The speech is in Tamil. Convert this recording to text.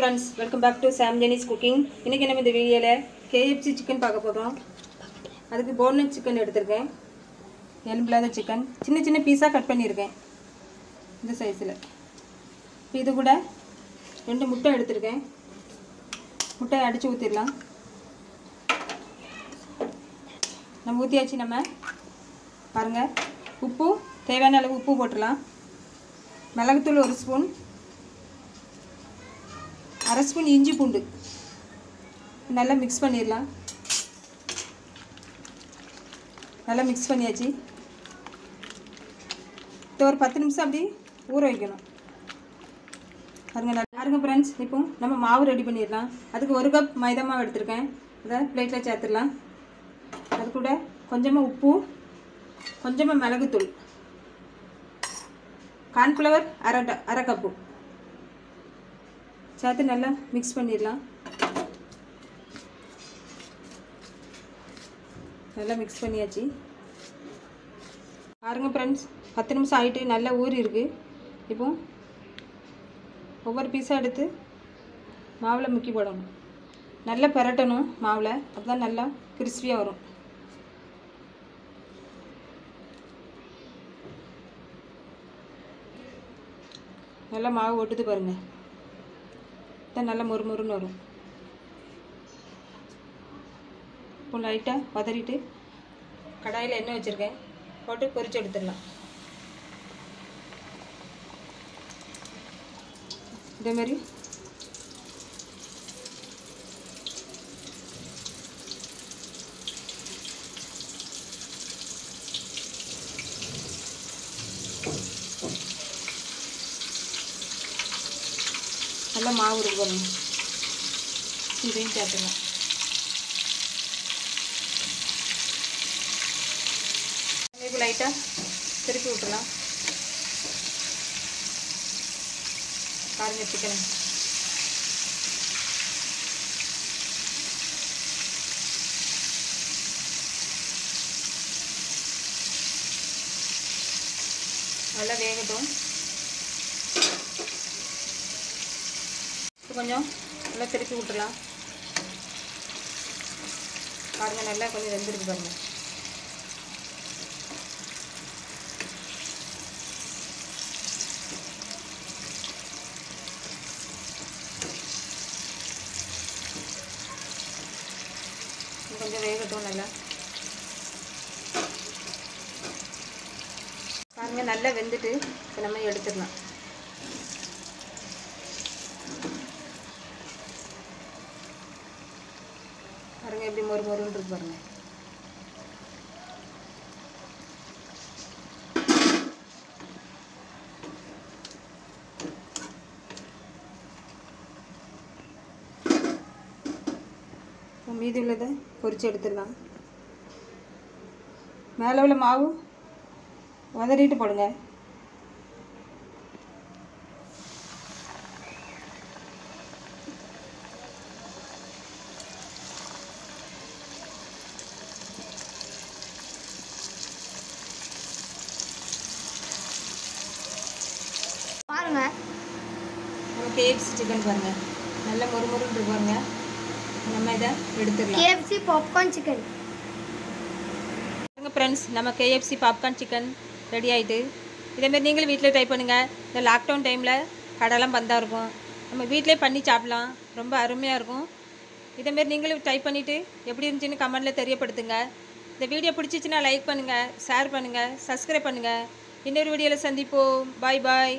Friends welcome back to Sam Jenis cooking இன்றைக்கி நம்ம இந்த வீடியோவில் கேஎஃப்சி சிக்கன் பார்க்க போகிறோம் அதுக்கு போன்லெஸ் சிக்கன் எடுத்திருக்கேன். எலும்பில்லாத சிக்கன் சின்ன சின்ன பீஸாக கட் பண்ணியிருக்கேன். இந்த சைஸில் இப்போ இது கூட ரெண்டு முட்டை எடுத்திருக்கேன். முட்டையை அடித்து ஊற்றிடலாம் நம்ம ஊற்றியாச்சு நம்ம. பாருங்கள் உப்பு தேவையான அளவு உப்பு போட்டுடலாம். மிளகுத்தூள் ஒரு ஸ்பூன் அரை ஸ்பூன் இஞ்சி பூண்டு. நல்லா மிக்ஸ் பண்ணிடலாம் நல்லா மிக்ஸ் பண்ணியாச்சு. இது ஒரு பத்து நிமிஷம் அப்படி ஊற வைக்கணும். பாருங்க நல்லா பாருங்க ஃப்ரெண்ட்ஸ் இப்போ நம்ம மாவு ரெடி பண்ணிடலாம் அதுக்கு ஒரு கப் மைதா மாவு எடுத்திருக்கேன். அதை பிளேட்டில் சேர்த்துடலாம் அது கூட கொஞ்சமாக உப்பு கொஞ்சமாக மிளகுத்தூள். கார்ன்ஃப்ளவர் அரை ட- அரை கப்பு சேர்த்து நல்லா மிக்ஸ் பண்ணிடலாம். நல்லா மிக்ஸ் பண்ணியாச்சு. பாருங்க ஃப்ரெண்ட்ஸ் பத்து நிமிஷம் ஆகிட்டு நல்லா ஊறி இருக்கு. இப்போ ஒவ்வொரு பீஸாக எடுத்து மாவில் முக்கி போடணும். நல்லா பெரட்டணும் மாவில் அப்போ தான் நல்லா கிறிஸ்பியாக வரும். நல்லா மாவு ஒட்டுது பாருங்கள் தான் நல்லா மொறுமொறுன்னு வரும். இப்போ லைட்டாக பதறிட்டு கடாயில் எண்ணெய் வச்சுருக்கேன். போட்டு பொரிச்சு எடுத்துடலாம். இதே நல்லா மாவு இருக்கு பாருங்க. இதையும் சேர்த்துக்கலாம் இப்போ லைட்டாக திருப்பி விட்டுலாம் பாருங்க சிக்கன் நல்லா வேகட்டும். கொஞ்சம் நல்லா திருப்பி விட்டுலாம் பாருங்கள் நல்லா கொஞ்சம் வெந்திருக்கு பாருங்கள் கொஞ்சம் வேகட்டும் நல்லா. பாருங்கள் நல்லா வெந்துட்டு இப்போ நம்ம எடுத்துடலாம். பாருங்க எப்படி மொறு மொறுன்னு இருக்கு பாருங்க. மீதி உள்ளதை பொறிச்சு எடுத்துடலாம். மேலே உள்ள மாவு உதறிட்டு போடுங்க பாருங்க நம்ம கேஎஃப்சி சிக்கன் பாருங்க. நல்ல மொறுமொறுன்னு பாருங்க. நம்ம இதை எடுத்துடலாம் கேஎஃப்சி பாப்கார்ன் சிக்கன் பாருங்க ஃப்ரெண்ட்ஸ் நம்ம கேஎஃப்சி பாப்கார்ன் சிக்கன் ரெடி ஆயிட்டு. இதேமாரி நீங்களும் வீட்டில் ட்ரை பண்ணுங்கள் இந்த லாக்டவுன் டைமில் கடைலாம் பந்தாக இருக்கும். நம்ம வீட்டிலே பண்ணி சாப்பிடலாம். ரொம்ப அருமையாக இருக்கும். இதேமாரி நீங்களும் ட்ரை பண்ணிவிட்டு எப்படி இருந்துச்சுன்னு கமெண்ட்டில் தெரியப்படுத்துங்க. இந்த வீடியோ பிடிச்சிச்சின்னா லைக் பண்ணுங்கள் ஷேர் பண்ணுங்கள் சப்ஸ்கிரைப் பண்ணுங்கள் இன்னொரு வீடியோவில் சந்திப்போம். பாய் பாய்